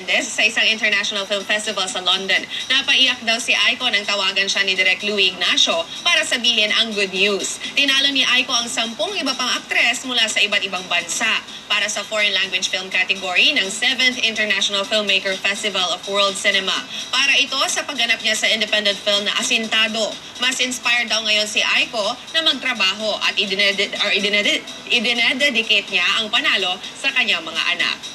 Menendez sa isang international film festival sa London. Napaiyak daw si Aiko nang tawagan siya ni Direk Louis Ignacio para sabihin ang good news. Tinalo ni Aiko ang sampung iba pang aktres mula sa iba't ibang bansa para sa foreign language film category ng 7th International Filmmaker Festival of World Cinema. Para ito sa pagganap niya sa independent film na Asintado. Mas inspired daw ngayon si Aiko na magtrabaho at idineded, or idineded, idinededicate niya ang panalo sa kanyang mga anak.